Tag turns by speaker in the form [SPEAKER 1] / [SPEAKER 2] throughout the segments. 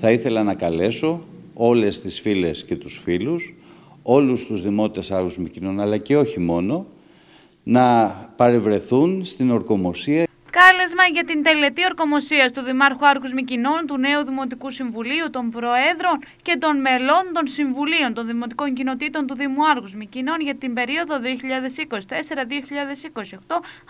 [SPEAKER 1] Θα ήθελα να καλέσω όλες τις φίλες και τους φίλους, όλους τους δημότες Άργους Μικοινών, αλλά και όχι μόνο, να παρευρεθούν στην ορκομοσία
[SPEAKER 2] Κάλεσμα για την τελετή ορκομοσίας του Δημάρχου Άρκους Μικοινών, του νέου Δημοτικού Συμβουλίου, των Προέδρων και των μελών των Συμβουλίων των Δημοτικών Κοινοτήτων του Δήμου Άργους Μικοινών για την περίοδο 2024-2028,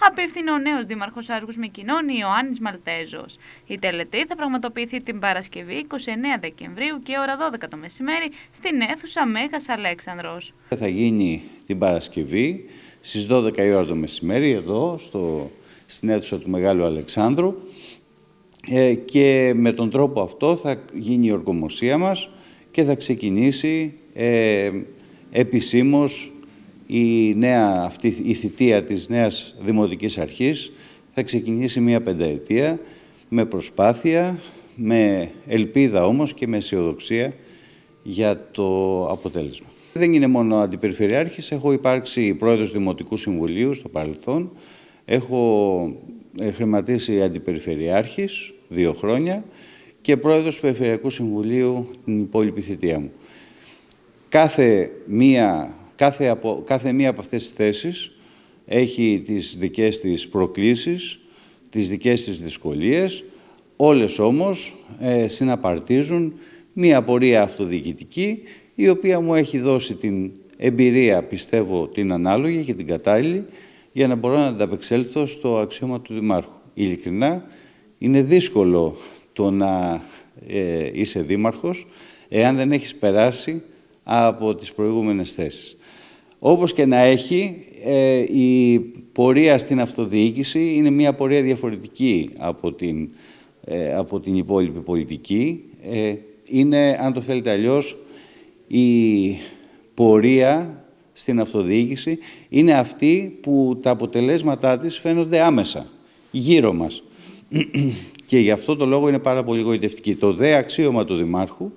[SPEAKER 2] απίφθηνε ο νέος Δήμαρχος Άργους Μικοινών, Ιωάννης Μαλτέζος. Η τελετή θα πραγματοποιηθεί την Παρασκευή 29 Δεκεμβρίου και ώρα 12 το μεσημέρι στην αίθουσα Μέγας Αλέξανδρος.
[SPEAKER 1] Θα γίνει την Παρασκευή στις 12 η ώρα το μεσημέρι εδώ στο στην αίθουσα του Μεγάλου Αλεξάνδρου. Ε, και με τον τρόπο αυτό θα γίνει η ορκομοσία μας και θα ξεκινήσει ε, επισήμως η, νέα, αυτή, η θητεία της νέας Δημοτικής Αρχής. Θα ξεκινήσει μία πενταετία με προσπάθεια, με ελπίδα όμως και με αισιοδοξία για το αποτέλεσμα. Δεν είναι μόνο αντιπεριφερειάρχης, έχω υπάρξει πρόεδρος Δημοτικού Συμβουλίου στο παρελθόν, Έχω ε, χρηματίσει αντιπεριφερειάρχης δύο χρόνια και πρόεδρος του Περιφερειακού Συμβουλίου την υπόλοιπη θητεία μου. Κάθε μία, κάθε, από, κάθε μία από αυτές τις θέσεις έχει τις δικές της προκλήσεις, τις δικές της δυσκολίες, όλες όμως ε, συναπαρτίζουν μία πορεία αυτοδιοικητική η οποία μου έχει δώσει την εμπειρία, πιστεύω, την ανάλογη και την κατάλληλη για να μπορώ να ανταπεξέλθω στο αξίωμα του Δημάρχου. Ειλικρινά, είναι δύσκολο το να ε, είσαι δήμαρχος εάν δεν έχεις περάσει από τις προηγούμενες θέσεις. Όπως και να έχει, ε, η πορεία στην αυτοδιοίκηση είναι μια πορεία διαφορετική από την, ε, από την υπόλοιπη πολιτική. Ε, είναι, αν το θέλετε αλλιώς, η πορεία στην αυτοδιοίκηση είναι αυτή που τα αποτελέσματά της φαίνονται άμεσα, γύρω μας. Και γι' αυτό το λόγο είναι πάρα πολύ γοητευτική. Το δε αξίωμα του Δημάρχου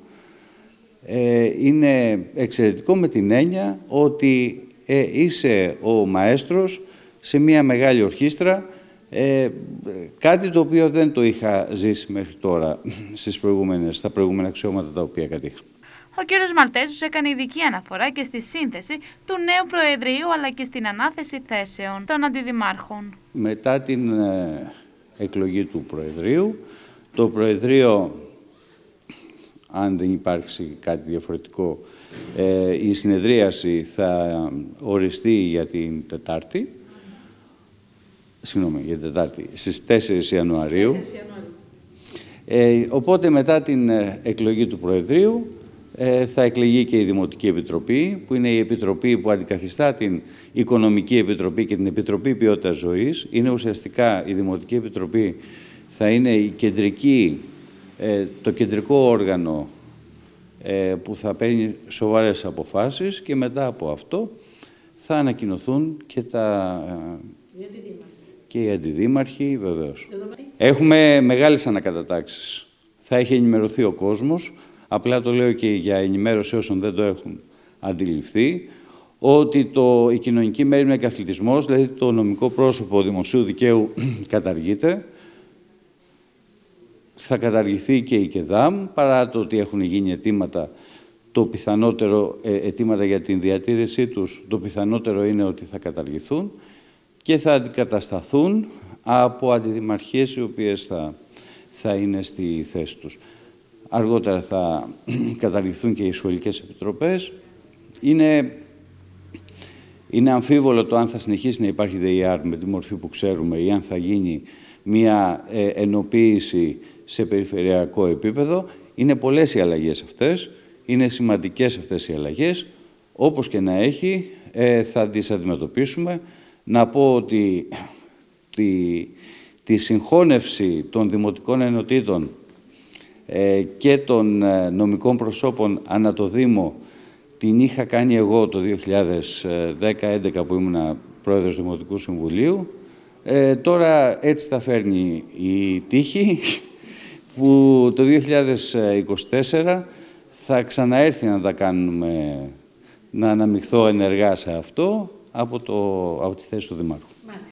[SPEAKER 1] ε, είναι εξαιρετικό με την έννοια ότι ε, είσαι ο μαέστρος σε μια μεγάλη ορχήστρα, ε, κάτι το οποίο δεν το είχα ζήσει μέχρι τώρα στις προηγούμενες, στα προηγούμενα αξιώματα τα οποία κατήχα.
[SPEAKER 2] Ο κ. Μαλτέζος έκανε ειδική αναφορά και στη σύνθεση του νέου Προεδρείου αλλά και στην ανάθεση θέσεων των αντιδημάρχων.
[SPEAKER 1] Μετά την ε, εκλογή του Προεδρείου, το Προεδρείο, αν δεν υπάρξει κάτι διαφορετικό, ε, η συνεδρίαση θα οριστεί για την Τετάρτη, συγγνώμη, για την Τετάρτη, στις 4 Ιανουαρίου. 4 Ιανουαρίου. Ε, οπότε μετά την εκλογή του Προεδρείου ε, θα εκλεγεί και η Δημοτική Επιτροπή, που είναι η Επιτροπή που αντικαθιστά την Οικονομική Επιτροπή και την Επιτροπή Ποιότητας Ζωής. Είναι ουσιαστικά η Δημοτική Επιτροπή θα είναι η κεντρική, ε, το κεντρικό όργανο ε, που θα παίρνει σοβαρές αποφάσεις και μετά από αυτό θα ανακοινωθούν και τα... Και οι αντιδήμαρχοι, βεβαίως. Έχουμε μεγάλες ανακατατάξεις. Θα έχει ενημερωθεί ο κόσμος απλά το λέω και για ενημέρωση όσων δεν το έχουν αντιληφθεί, ότι το, η κοινωνική μέρημνα και αθλητισμός, δηλαδή το νομικό πρόσωπο δημοσίου δικαίου καταργείται, θα καταργηθεί και η ΚΕΔΑΜ, παρά το ότι έχουν γίνει αιτήματα, το πιθανότερο, ε, αιτήματα για την διατήρησή τους, το πιθανότερο είναι ότι θα καταργηθούν και θα αντικατασταθούν από αντιδημαρχίες οι οποίες θα, θα είναι στη θέση τους. Αργότερα θα καταργηθούν και οι σχολικές επιτροπές. Είναι, είναι αμφίβολο το αν θα συνεχίσει να υπάρχει ΔΕΙΑΡ με τη μορφή που ξέρουμε ή αν θα γίνει μια ε, ενοποίηση σε περιφερειακό επίπεδο. Είναι πολλές οι αλλαγές αυτές, είναι σημαντικές αυτές οι αλλαγές. Όπως και να έχει, ε, θα τις αντιμετωπίσουμε. Να πω ότι τη, τη συγχώνευση των δημοτικών ενωτήτων ε, και των ε, νομικών προσώπων ανά το Δήμο την είχα κάνει εγώ το 2010-2011 που ήμουν πρόεδρος του Δημοτικού Συμβουλίου. Ε, τώρα έτσι θα φέρνει η τύχη που το 2024 θα ξαναέρθει να τα κάνουμε, να αναμειχθώ ενεργά σε αυτό από, το, από τη θέση του Δημάρχου.